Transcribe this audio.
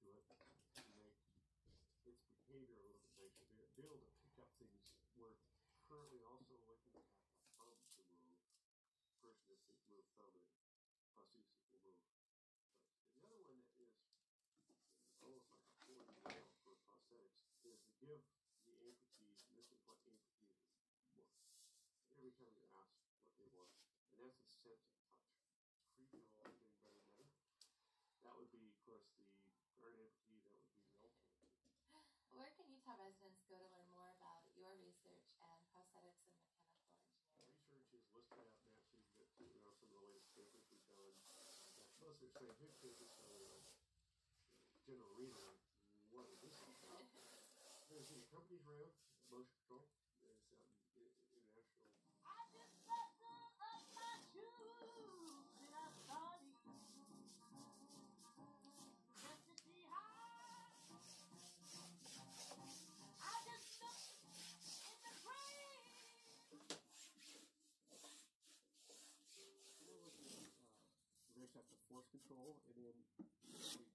to it to make its behavior a little bit nicer, be able to pick up things. We're currently also looking at a thumb to move, person is to move thumb and prosthesis will move. But the other one that is almost like a fourth model for prosthetics is to give the amputee, and this is what amputee wants. Every time you ask what they want, and that's a sense of touch. Free will, Uh, most so they're like, you know, general reader, what is this all about? There's the companies around, motion force control, and then